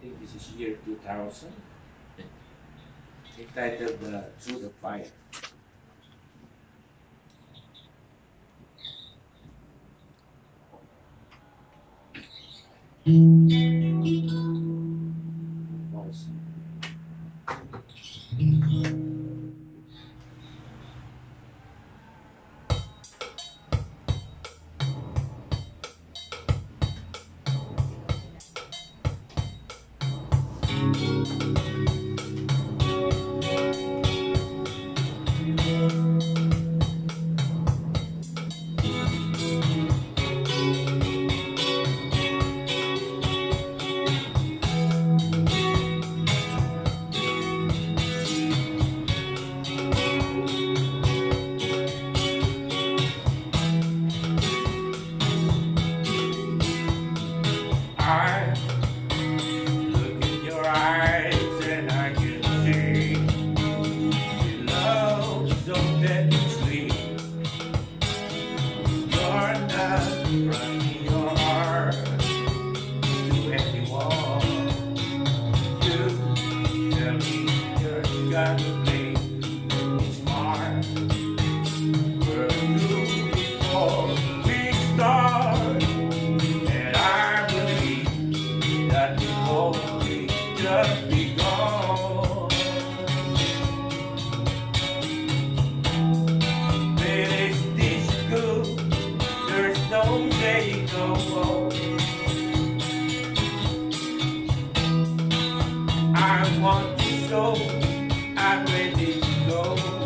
think this is year 2000, entitled uh, Through the Fire. Mm -hmm. right, right. I want to go. I'm ready to go.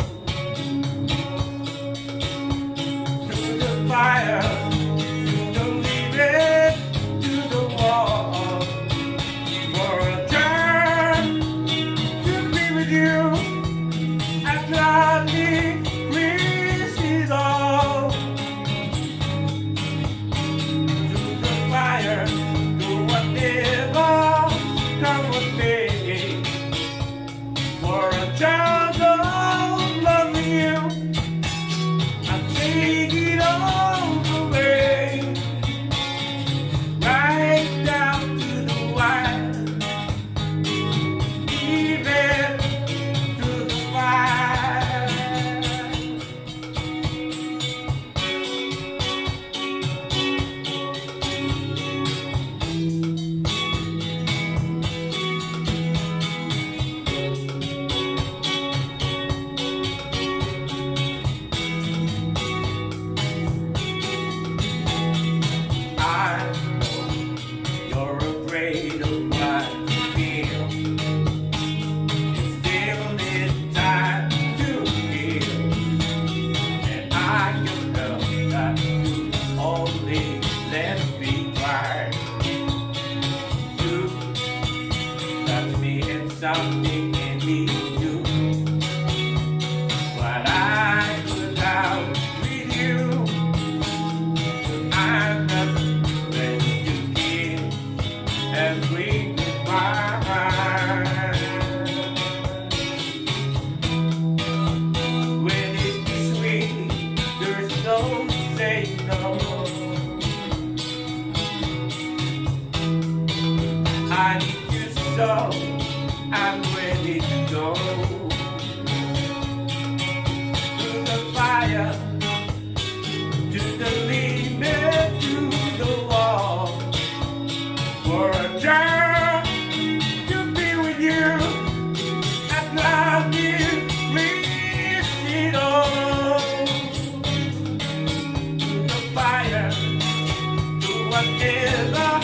so I'm ready to go. To the fire To the limit To the wall. For a time To be with you And love you Miss it all. To the fire To whatever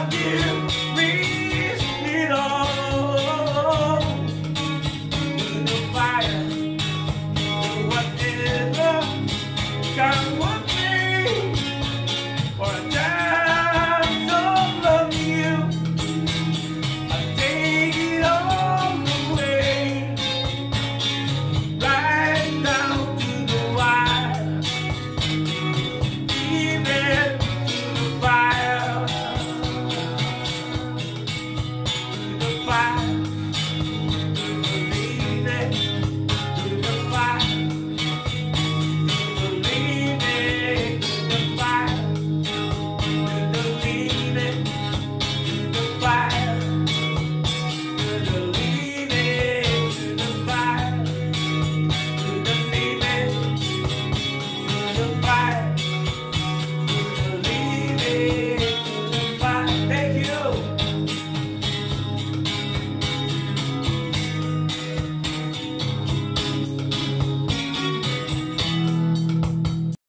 I'm.